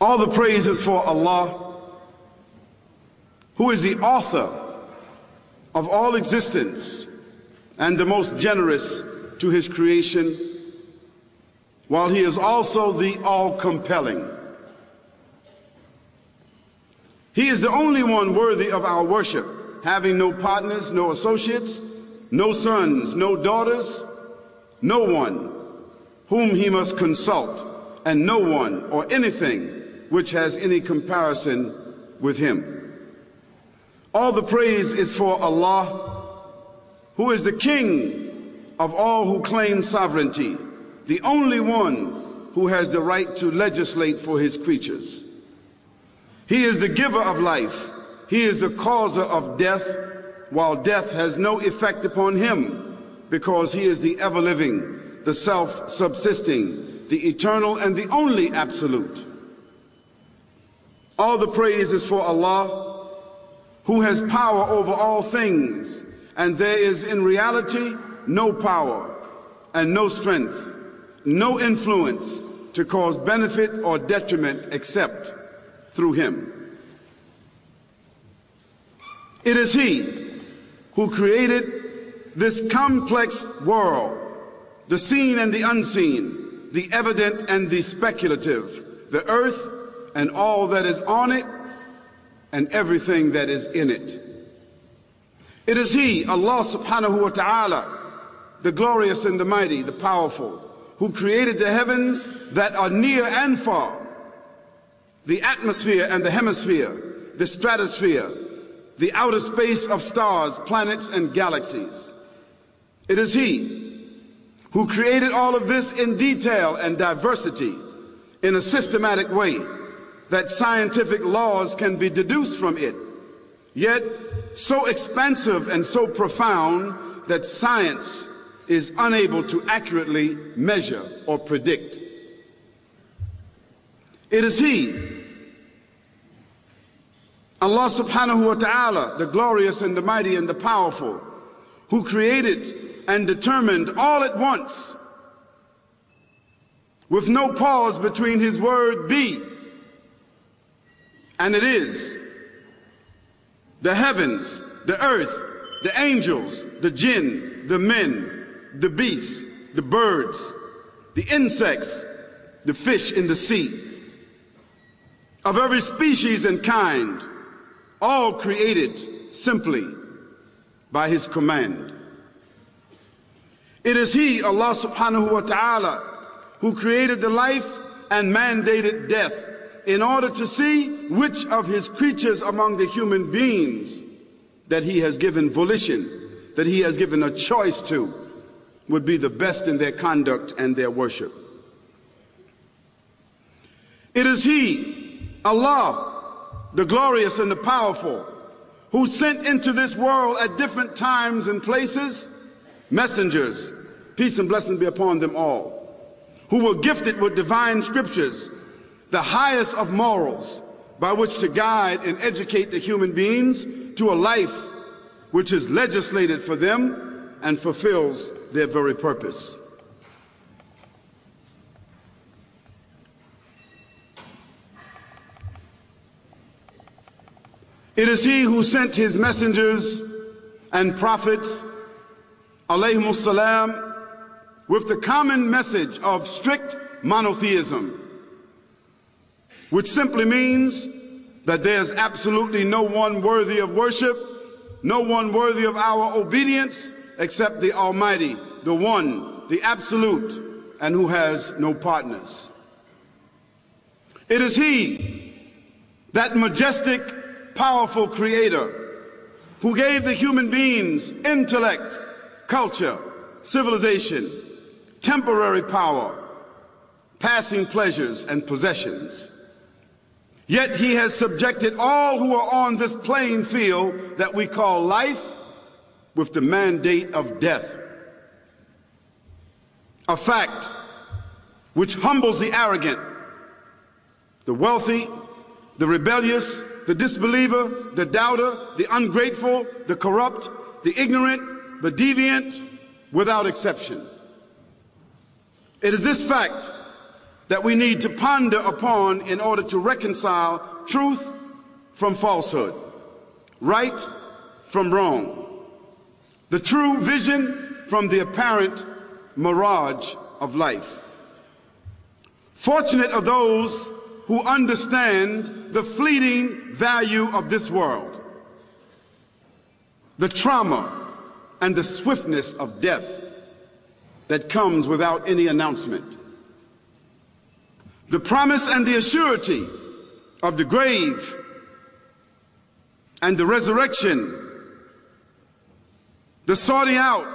All the praise is for Allah, who is the author of all existence and the most generous to his creation, while he is also the all-compelling. He is the only one worthy of our worship, having no partners, no associates, no sons, no daughters, no one whom he must consult, and no one or anything which has any comparison with him. All the praise is for Allah, who is the King of all who claim sovereignty, the only one who has the right to legislate for his creatures. He is the giver of life. He is the causer of death, while death has no effect upon him, because he is the ever-living, the self-subsisting, the eternal and the only absolute. All the praise is for Allah, who has power over all things, and there is in reality no power and no strength, no influence to cause benefit or detriment except through him. It is he who created this complex world, the seen and the unseen, the evident and the speculative, the earth and all that is on it and everything that is in it. It is He, Allah subhanahu wa ta'ala, the glorious and the mighty, the powerful, who created the heavens that are near and far, the atmosphere and the hemisphere, the stratosphere, the outer space of stars, planets, and galaxies. It is He who created all of this in detail and diversity in a systematic way that scientific laws can be deduced from it, yet so expansive and so profound that science is unable to accurately measure or predict. It is He, Allah subhanahu wa ta'ala, the glorious and the mighty and the powerful, who created and determined all at once, with no pause between His word be and it is. The heavens, the earth, the angels, the jinn, the men, the beasts, the birds, the insects, the fish in the sea, of every species and kind, all created simply by his command. It is he, Allah subhanahu wa ta'ala, who created the life and mandated death in order to see which of his creatures among the human beings that he has given volition, that he has given a choice to, would be the best in their conduct and their worship. It is he, Allah, the glorious and the powerful, who sent into this world at different times and places messengers, peace and blessing be upon them all, who were gifted with divine scriptures the highest of morals by which to guide and educate the human beings to a life which is legislated for them and fulfills their very purpose. It is he who sent his messengers and prophets, alayhimus salam, with the common message of strict monotheism which simply means that there's absolutely no one worthy of worship, no one worthy of our obedience except the Almighty, the one, the absolute, and who has no partners. It is He, that majestic, powerful creator, who gave the human beings intellect, culture, civilization, temporary power, passing pleasures and possessions. Yet he has subjected all who are on this playing field that we call life with the mandate of death. A fact which humbles the arrogant, the wealthy, the rebellious, the disbeliever, the doubter, the ungrateful, the corrupt, the ignorant, the deviant, without exception. It is this fact that we need to ponder upon in order to reconcile truth from falsehood, right from wrong, the true vision from the apparent mirage of life. Fortunate are those who understand the fleeting value of this world, the trauma and the swiftness of death that comes without any announcement, the promise and the assurity of the grave and the resurrection, the sorting out